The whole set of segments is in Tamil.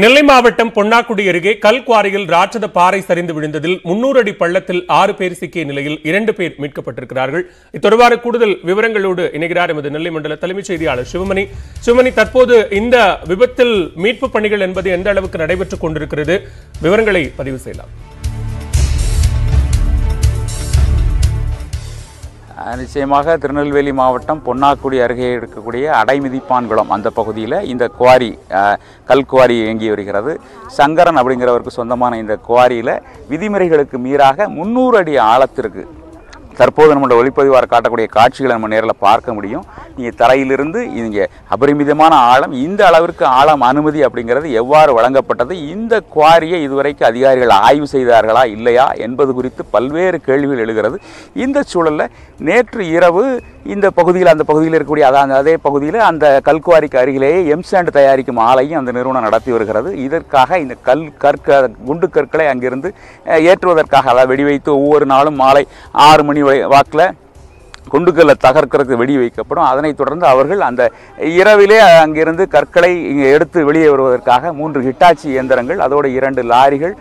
நெல்லை மாவட்டம் பொன்னாக்குடி அருகே கல்குவாரியில் ராட்சத பாறை சரிந்து விழுந்ததில் முன்னூறு அடி பள்ளத்தில் ஆறு பேர் சிக்கிய நிலையில் இரண்டு பேர் மீட்கப்பட்டிருக்கிறார்கள். இத்தொடர்பான கூடுதல் விவரங்களோடு இணைகிறார் எமது நெல்லை மண்டல தலைமைச் செய்தியாளர் சிவமணி. சிவமணி தற்போது இந்த விபத்தில் மீட்பு பணிகள் என்பது எந்த அளவுக்கு நடைபெற்றுக் கொண்டிருக்கிறது? விவரங்களை பதிவு செய்யலாம். நிச்சயமாக திருநெல்வேலி மாவட்டம் பொன்னாக்குடி அருகே இருக்கக்கூடிய அடைமிதிப்பான்குளம் அந்த பகுதியில் இந்த குவாரி கல் குவாரி இயங்கி வருகிறது. சங்கரன் அப்படிங்கிறவருக்கு சொந்தமான இந்த குவாரியில் விதிமுறைகளுக்கு மீறாக முந்நூறு அடி ஆழத்திற்கு தற்போது நம்மளோட ஒளிப்பதிவார் காட்டக்கூடிய காட்சிகளை நம்ம நேரில் பார்க்க முடியும். நீங்கள் தரையிலிருந்து இங்கே அபரிமிதமான ஆழம் இந்த அளவிற்கு ஆழம் அனுமதி அப்படிங்கிறது எவ்வாறு வழங்கப்பட்டது இந்த குவாரியை இதுவரைக்கும் அதிகாரிகள் ஆய்வு செய்தார்களா இல்லையா என்பது குறித்து பல்வேறு கேள்விகள் எழுகிறது. இந்த சூழலில் நேற்று இரவு இந்த பகுதியில் அந்த பகுதியில் இருக்கக்கூடிய அதான் அதே பகுதியில் அந்த கல்குவாரிக்கு அருகிலேயே எம்சாண்ட் தயாரிக்கும் ஆலையும் அந்த நிறுவனம் நடத்தி வருகிறது. இதற்காக இந்த கல் கற்க குண்டு கற்களை அங்கிருந்து ஏற்றுவதற்காக ஏற்றுவதற்காக அதாவது வெடிவைத்து ஒவ்வொரு நாளும் மாலை ஆறு மணி வாக்கில் குண்டுக்கல்லை தகர்க்கிறதுக்கு வெடி வைக்கப்படும். அதனைத் தொடர்ந்து அவர்கள் அந்த இரவிலே அங்கிருந்து கற்களை இங்கே எடுத்து வெளியே வருவதற்காக மூன்று ஹிட்டாச்சி இயந்திரங்கள் அதோடு இரண்டு லாரிகள்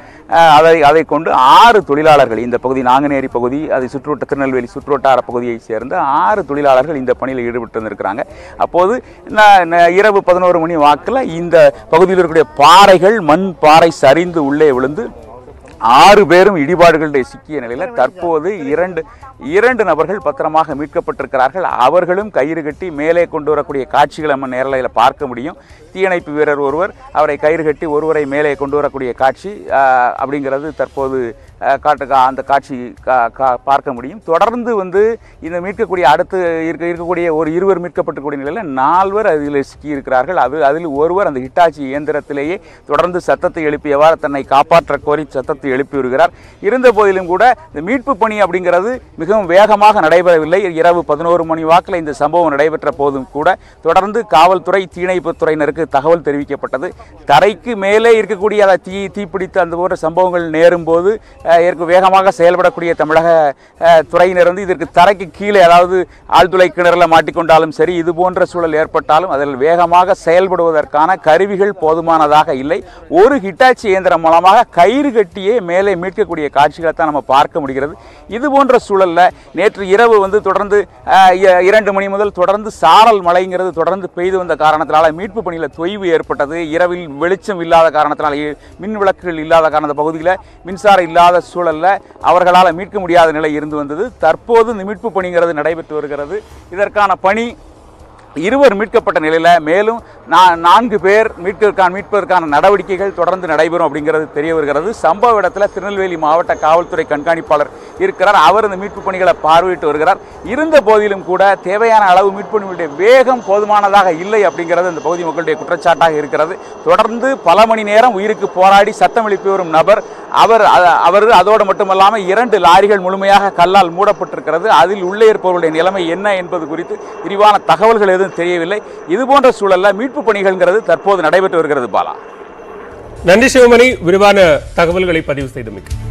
அதை அதை கொண்டு ஆறு தொழிலாளர்கள் இந்த பகுதி நாங்குநேரி பகுதி அதை சுற்றுவட்ட திருநெல்வேலி சுற்றுவட்டார பகுதியைச் சேர்ந்த ஆறு தொழிலாளர்கள் இந்த பணியில் ஈடுபட்டு இருந்திருக்கிறாங்க அப்போது ந- இரவு பதினோரு மணி வாக்கில் இந்த பகுதியில் இருக்கக்கூடிய பாறைகள் மண் பாறை சரிந்து உள்ளே விழுந்து ஆறு பேரும் இடிபாடுகளில் சிக்கிய நிலையில் தற்போது இரண்டு இரண்டு நபர்கள் பத்திரமாக மீட்கப்பட்டிருக்கிறார்கள். அவர்களும் கயிறு கட்டி மேலே கொண்டு வரக்கூடிய காட்சிகளை நம்ம நேரலையில் பார்க்க முடியும். தீயணைப்பு வீரர் ஒருவர் அவரை கயிறு கட்டி ஒருவரை மேலே கொண்டு வரக்கூடிய காட்சி அப்படிங்கிறது தற்போது காட்டு கா- அந்த காட்சி கா- கா- பார்க்க முடியும். தொடர்ந்து வந்து இந்த மீட்கக்கூடிய அடுத்து இருக்க இருக்கக்கூடிய ஒரு இருவர் மீட்கப்பட்டக்கூடிய நிலையில் நால்வர் அதில் சிக்கியிருக்கிறார்கள். அது அதில் ஒருவர் அந்த ஹிட்டாச்சி இயந்திரத்திலேயே தொடர்ந்து சத்தத்தை எழுப்பியவாறு தன்னை காப்பாற்ற கோரி சத்தத்தை எழுப்பி வருகிறார் இருந்த போதிலும் கூட இந்த மீட்பு பணி அப்படிங்கிறது மிகவும் வேகமாக நடைபெறவில்லை. இரவு பதினோரு மணி வாக்கில் இந்த சம்பவம் நடைபெற்ற போதும் கூட தொடர்ந்து காவல்துறை தீயணைப்புத் துறையினருக்கு தகவல் தெரிவிக்கப்பட்டது. தரைக்கு மேலே இருக்கக்கூடிய அதை தீ தீப்பிடித்து அந்த போன்ற சம்பவங்கள் நேரும் போது இதற்கு வேகமாக செயல்படக்கூடிய தமிழக துறையினர் வந்து இதற்கு தரைக்கு கீழே அதாவது ஆழ்துளை கிணறில் மாட்டிக்கொண்டாலும் சரி இது போன்ற சூழல் ஏற்பட்டாலும் அதில் வேகமாக செயல்படுவதற்கான கருவிகள் போதுமானதாக இல்லை. ஒரு ஹிட்டாச்சி இயந்திரம் மூலமாக கயிறு கட்டியே மேலே மீட்கக்கூடிய காட்சிகளை தான் நம்ம பார்க்க முடிகிறது. இது போன்ற சூழல்ல நேற்று இரவு வந்து தொடர்ந்து இரண்டு மணி முதல் தொடர்ந்து சாரல் மழைங்கிறது தொடர்ந்து பெய்து வந்த காரணத்தினால மீட்பு பணியில் தொய்வு ஏற்பட்டது. இரவில் வெளிச்சம் இல்லாத காரணத்தினால் மின் விளக்குகள் இல்லாத காரண பகுதியில் மின்சாரம் இல்லாத சூழல்ல அவர்களால் மீட்க முடியாத நிலை இருந்து வந்தது. தற்போது இந்த மீட்பு பணிங்கிறது நடைபெற்று வருகிறது. இதற்கான பணி இருவர் மீட்கப்பட்ட நிலையில் மேலும் நான்கு பேர் மீட்பதற்கான மீட்பதற்கான நடவடிக்கைகள் தொடர்ந்து நடைபெறும் அப்படிங்கிறது தெரிய வருகிறது. சம்பவ இடத்துல திருநெல்வேலி மாவட்ட காவல்துறை கண்காணிப்பாளர் இருக்கிறார். அவர் இந்த மீட்பு பணிகளை பார்வையிட்டு வருகிறார். இருந்த போதிலும் கூட தேவையான அளவு மீட்பு பணிகளுடைய வேகம் போதுமானதாக இல்லை அப்படிங்கிறது இந்த பகுதி மக்களுடைய குற்றச்சாட்டாக இருக்கிறது. தொடர்ந்து பல மணி நேரம் உயிருக்கு போராடி சத்தம் எழுப்பி வரும் நபர் அவர் அவர் அதோடு மட்டுமல்லாமல் இரண்டு லாரிகள் முழுமையாக கல்லால் மூடப்பட்டிருக்கிறது. அதில் உள்ளே இருப்பவர்களுடைய நிலைமை என்ன என்பது குறித்து விரிவான தகவல்கள் எதுவும் தெரியவில்லை. இது போன்ற மீட்பு பணிகள்ங்கிறது தற்போது நடைபெற்று வருகிறது பாலா. நன்றி சிவமணி. விரிவான தகவல்களை பதிவு செய்தமைக்கு.